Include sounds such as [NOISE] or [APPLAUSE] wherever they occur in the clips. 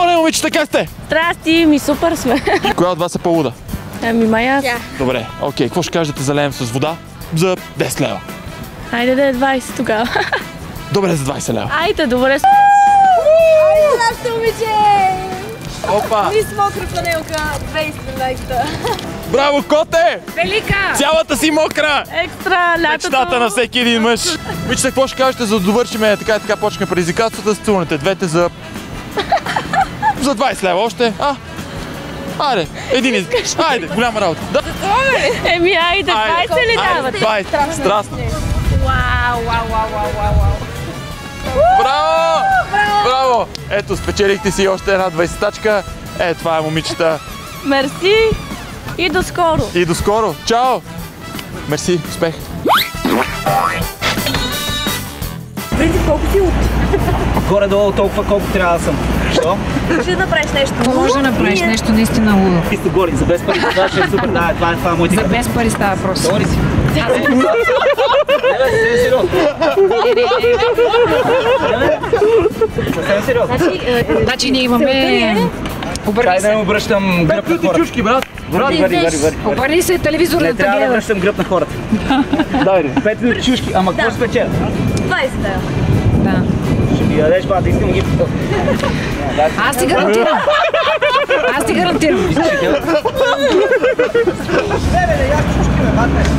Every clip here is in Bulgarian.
Доле, момичета, как сте? Здрасти, ми супер сме. Коя от вас е по-луда? Ами май аз. Добре, окей. Какво ще кажете за леем с вода? За 10 лева. Хайде да е 20 тогава. Добре, за 20 лева. Айде, добре. Нашето момиче! Опа! Мис мокра панелка, 20 лайкта. Браво, коте! Велика! Цялата си мокра! Екстра, лятото. Мечтата на всеки един мъж. Вижте, какво ще кажете, за да довършиме така и така почне предизвикателствата, с цунете двете за... за 20 лева още. А? Айде, един из... Айде, голяма работа. Да. Еми, айде, 20 ли давате? 20, страстно. Вау, вау, вау, вау, вау, вау. Браво! Браво! Ето, спечелихте си още една 20-тачка. Е, това е момичета. Мерси и до скоро. И до скоро. Чао! Мерси, успех! Колко си от? Горе-долу толкова, колко трябва да съм. Що? Може да направиш нещо. То може да направиш нещо наистина лудо. Ти сте голи, за без пари. Това ще е супер. Да, това е това е моите. За без пари става просто. Говори си. Значи ние имаме... Обърни се. да не обръщам гръб на хората. чушки, брат. Вари, вари, вари, вари. Обърни се телевизор да те гледа. Не трябва да връщам гръб на хората. [LAUGHS] Давай, пет минути чушки. Ама какво спечелят? 15-та. Да. Ще ги ядеш, ба, да искам ги... Аз ти гарантирам. Аз ти гарантирам. Бебе, не як чушки, бе, бате.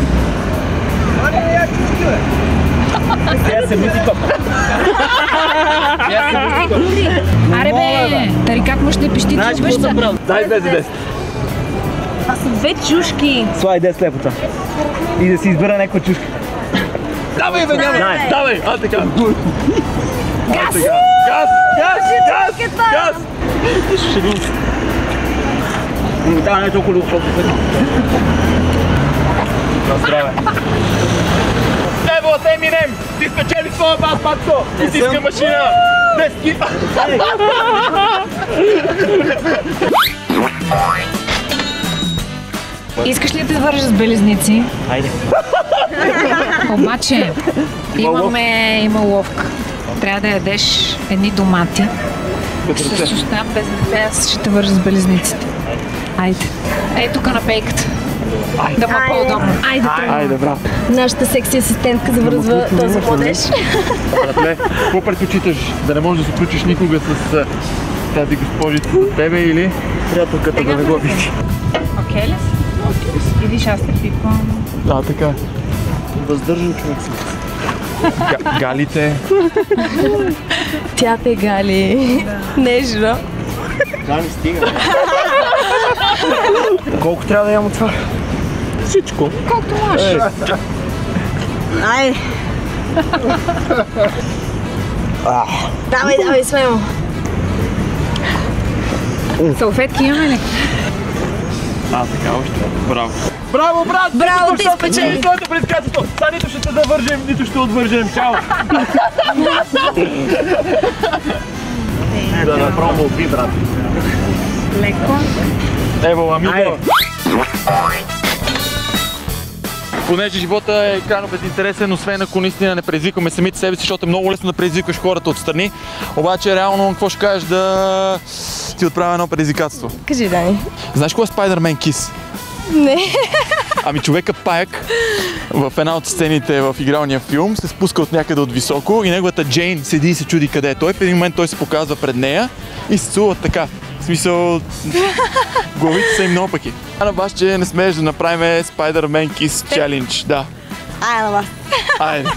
Мани, не як чушки, бе. Я се мисли топ. Аре бе, тарикат му ще пищи ти обеща. Знаеш какво съм брал? Дай Аз са две чушки. Е Слай 10 лепота. И да си избера някаква чушка. Давай, бе, няма! Давай! А, така! Газ! Газ! Газ! Газ! Газ! Да, не е толкова любов, колкото На здраве! Ево, те минем! Ти спечели своя бас, батко! Ти си иска машина! Дески! Искаш ли да вържа с белезници? Хайде. [LAUGHS] Обаче, имаме, има ловка. Трябва да ядеш едни домати. С суста, без ръце, аз ще те вържа с белезниците. Айде. Ей тук на пейката. Да му е по-удобно. Айде, Айде, браво! Нашата секси асистентка завръзва този младеж. Братле, какво предпочиташ? Да не можеш да се включиш никога с тази госпожица за тебе или приятелката да не го види? Окей ли си? Видиш, аз те пипам. Да, така. Въздържан човек си. Га- галите. Тя те гали. Нежно. Да, не стига. Колко трябва да ям от това? Всичко. Колкото можеш. Ай. Давай, давай, смело. Салфетки имаме ли? А, така още. Браво. Браво, брат! Браво, ти спечели. Твоето предсказателство. Сега нито ще те завържем, нито ще отвържем. Чао! Да направо уби, брат. Леко. Ево, амиго. Понеже живота е крайно безинтересен, освен ако наистина не предизвикваме самите себе си, защото е много лесно да предизвикаш хората отстрани. Обаче, реално, какво ще кажеш да ти отправя едно предизвикателство? Кажи, Дани. Знаеш кога е Spider-Man Kiss? Не. Ами човека паяк в една от сцените в игралния филм се спуска от някъде от високо и неговата Джейн седи и се чуди къде е той. В един момент той се показва пред нея и се цува така. В смисъл, главите са им наопаки. А на вас, че не смееш да направим Spider-Man Kiss Challenge. Да. Ай, на вас. Айде.